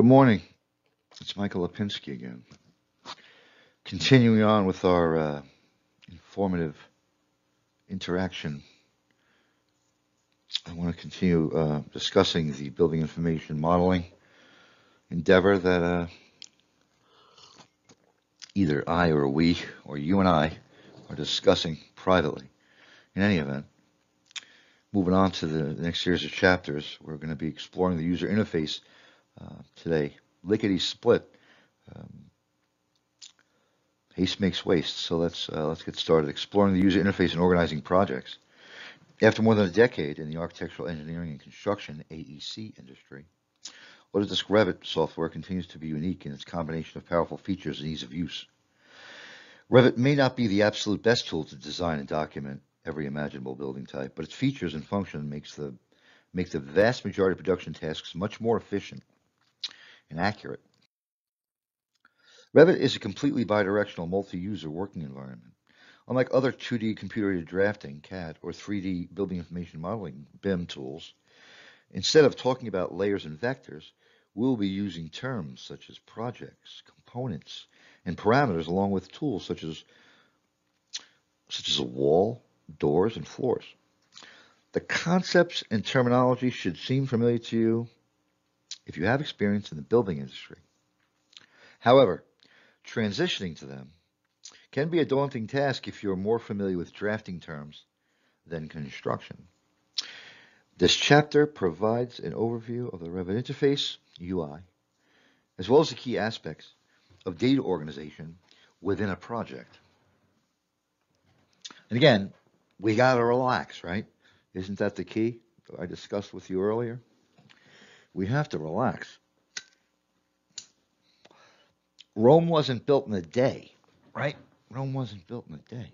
Good morning. It's Michael Lapinski again. Continuing on with our uh, informative interaction, I want to continue uh, discussing the building information modeling endeavor that uh, either I or we or you and I are discussing privately. In any event, moving on to the next series of chapters, we're going to be exploring the user interface uh, today. Lickety split. Um, haste makes waste. So let's uh, let's get started exploring the user interface and organizing projects. After more than a decade in the architectural engineering and construction AEC industry, Autodesk Revit software continues to be unique in its combination of powerful features and ease of use. Revit may not be the absolute best tool to design and document every imaginable building type, but its features and function makes the make the vast majority of production tasks much more efficient and accurate. Revit is a completely bidirectional multi-user working environment. Unlike other 2D computer-aided drafting, CAD, or 3D building information modeling, BIM tools, instead of talking about layers and vectors, we'll be using terms such as projects, components, and parameters along with tools such as such as a wall, doors, and floors. The concepts and terminology should seem familiar to you if you have experience in the building industry. However, transitioning to them can be a daunting task if you're more familiar with drafting terms than construction. This chapter provides an overview of the Revit interface, UI, as well as the key aspects of data organization within a project. And again, we got to relax, right? Isn't that the key I discussed with you earlier? We have to relax. Rome wasn't built in a day, right? Rome wasn't built in a day.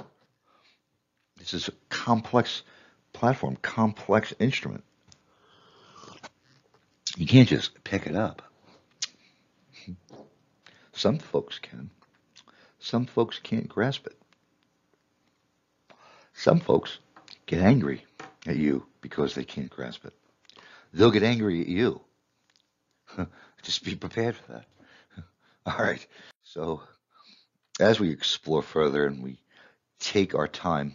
This is a complex platform, complex instrument. You can't just pick it up. Some folks can. Some folks can't grasp it. Some folks get angry at you because they can't grasp it. They'll get angry at you Just be prepared for that. All right. So, as we explore further and we take our time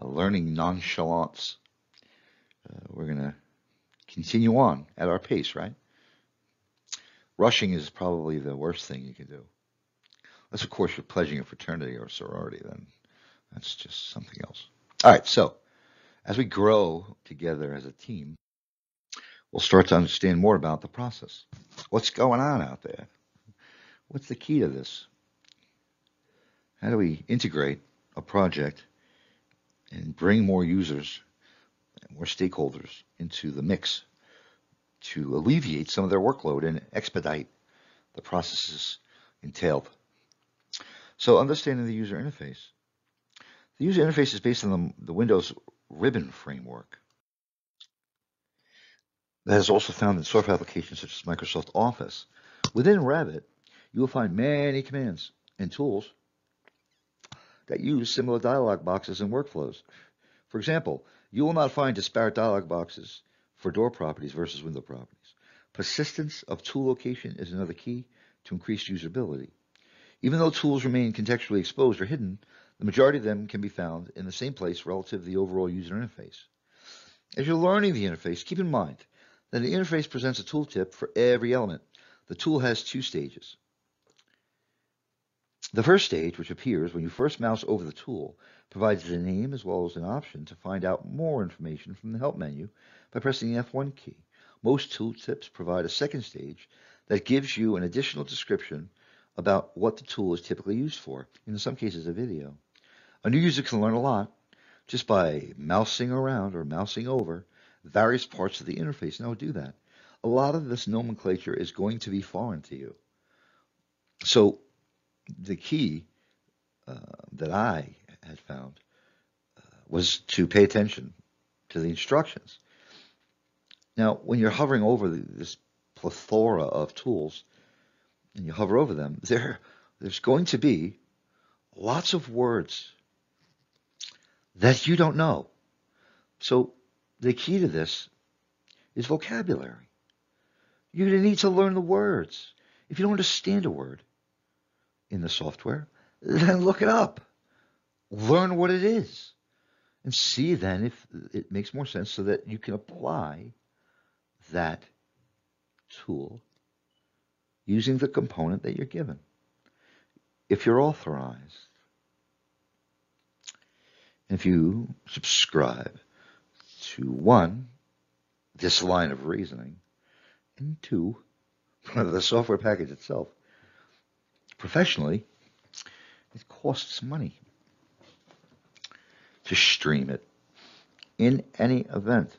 uh, learning nonchalance, uh, we're going to continue on at our pace, right? Rushing is probably the worst thing you can do. Unless, of course, you're pledging a fraternity or a sorority, then that's just something else. All right. So, as we grow together as a team, we'll start to understand more about the process. What's going on out there? What's the key to this? How do we integrate a project and bring more users, more stakeholders into the mix to alleviate some of their workload and expedite the processes entailed? So understanding the user interface. The user interface is based on the, the Windows ribbon framework that is also found in software applications such as Microsoft Office. Within Revit, you will find many commands and tools that use similar dialog boxes and workflows. For example, you will not find disparate dialog boxes for door properties versus window properties. Persistence of tool location is another key to increased usability. Even though tools remain contextually exposed or hidden, the majority of them can be found in the same place relative to the overall user interface. As you're learning the interface, keep in mind then the interface presents a tooltip for every element. The tool has two stages. The first stage, which appears when you first mouse over the tool, provides the name as well as an option to find out more information from the Help menu by pressing the F1 key. Most tooltips provide a second stage that gives you an additional description about what the tool is typically used for, in some cases a video. A new user can learn a lot just by mousing around or mousing over various parts of the interface. Now do that. A lot of this nomenclature is going to be foreign to you. So the key uh, that I had found uh, was to pay attention to the instructions. Now, when you're hovering over the, this plethora of tools and you hover over them, there, there's going to be lots of words that you don't know. So the key to this is vocabulary. You're going to need to learn the words. If you don't understand a word in the software, then look it up. Learn what it is. And see then if it makes more sense so that you can apply that tool using the component that you're given. If you're authorized, if you subscribe to one, this line of reasoning, and two, the software package itself, professionally, it costs money to stream it in any event.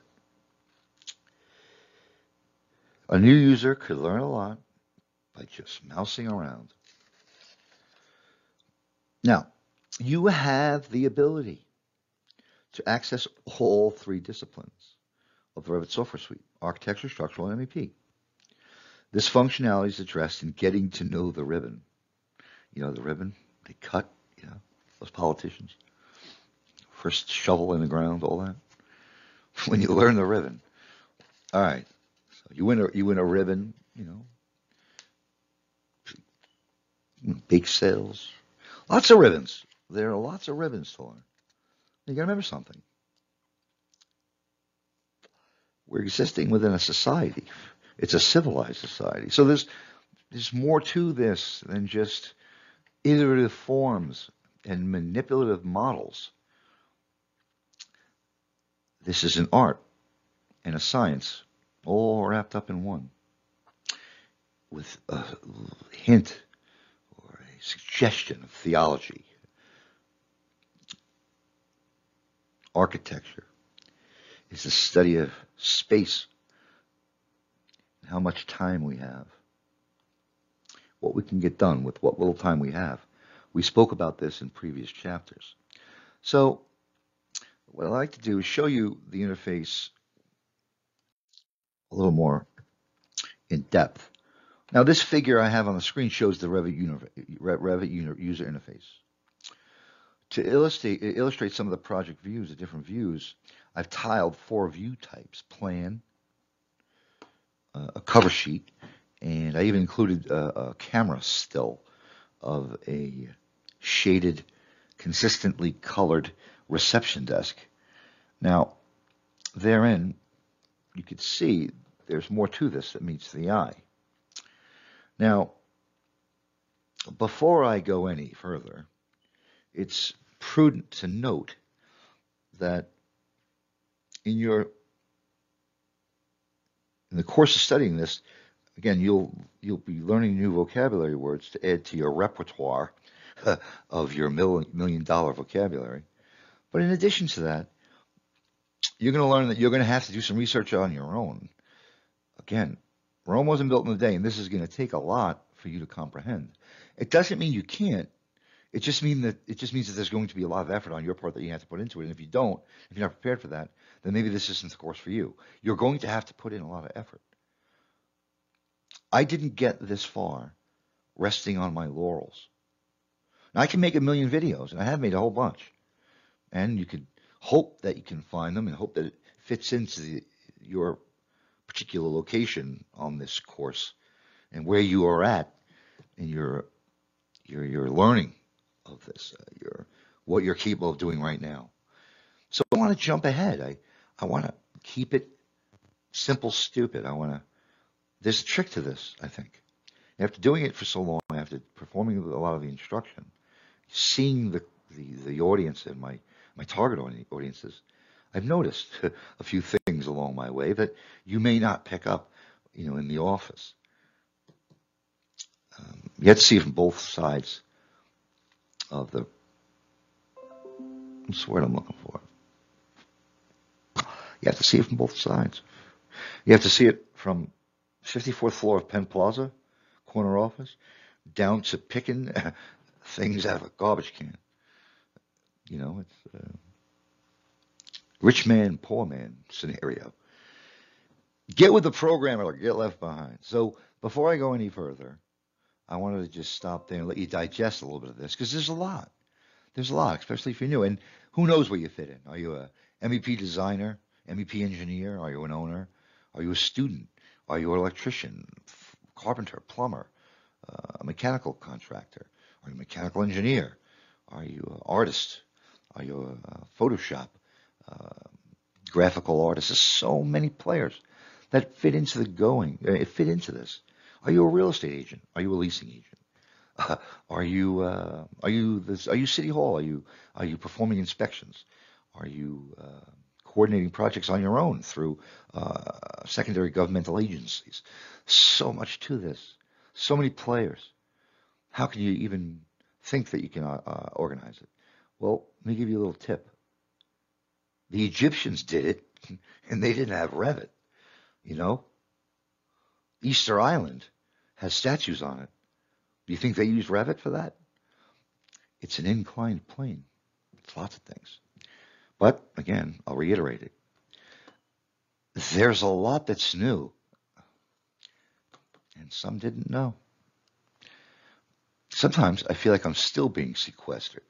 A new user could learn a lot by just mousing around. Now, you have the ability to access all three disciplines of the Revit software suite, architecture, structural, and MEP. This functionality is addressed in getting to know the ribbon. You know, the ribbon they cut, you know, those politicians. First shovel in the ground, all that. When you learn the ribbon. All right. So you win a you win a ribbon, you know. Bake sales. Lots of ribbons. There are lots of ribbons to learn. You gotta remember something. We're existing within a society. It's a civilized society. So there's there's more to this than just iterative forms and manipulative models. This is an art and a science all wrapped up in one with a hint or a suggestion of theology architecture. It's the study of space how much time we have. What we can get done with what little time we have. We spoke about this in previous chapters. So what I'd like to do is show you the interface a little more in depth. Now this figure I have on the screen shows the Revit, Revit user interface. To illustrate, illustrate some of the project views, the different views, I've tiled four view types, plan, uh, a cover sheet, and I even included a, a camera still of a shaded, consistently colored reception desk. Now, therein, you can see there's more to this that meets the eye. Now, before I go any further, it's prudent to note that in your in the course of studying this, again, you'll you'll be learning new vocabulary words to add to your repertoire of your million, million dollar vocabulary. But in addition to that, you're going to learn that you're going to have to do some research on your own. Again, Rome wasn't built in a day, and this is going to take a lot for you to comprehend. It doesn't mean you can't. It just mean that it just means that there's going to be a lot of effort on your part that you have to put into it. And if you don't, if you're not prepared for that, then maybe this isn't the course for you. You're going to have to put in a lot of effort. I didn't get this far resting on my laurels. Now I can make a million videos, and I have made a whole bunch. And you could hope that you can find them and hope that it fits into the, your particular location on this course and where you are at in your your your learning of this, uh, your what you're capable of doing right now. So I want to jump ahead. I I want to keep it simple, stupid. I want to. There's a trick to this. I think after doing it for so long, after performing a lot of the instruction, seeing the the, the audience and my my target audiences, I've noticed a few things along my way that you may not pick up, you know, in the office. Um, you have to see from both sides of the what's the word I'm looking for? You have to see it from both sides. You have to see it from 54th floor of Penn Plaza, corner office, down to picking things out of a garbage can. You know, it's a rich man, poor man scenario. Get with the program or get left behind. So before I go any further, I wanted to just stop there and let you digest a little bit of this because there's a lot. There's a lot, especially if you're new. And who knows where you fit in? Are you a MEP designer, MEP engineer? Are you an owner? Are you a student? Are you an electrician, carpenter, plumber, uh, a mechanical contractor? Are you a mechanical engineer? Are you an artist? Are you a Photoshop uh, graphical artist? There's so many players that fit into the going. Uh, fit into this. Are you a real estate agent? Are you a leasing agent? Uh, are you uh, are you this, are you city hall? Are you are you performing inspections? Are you uh, coordinating projects on your own through uh, secondary governmental agencies? So much to this. So many players. How can you even think that you can uh, uh, organize it? Well, let me give you a little tip. The Egyptians did it, and they didn't have Revit. You know, Easter Island has statues on it. Do you think they use Revit for that? It's an inclined plane. It's lots of things. But again, I'll reiterate it. There's a lot that's new, and some didn't know. Sometimes I feel like I'm still being sequestered.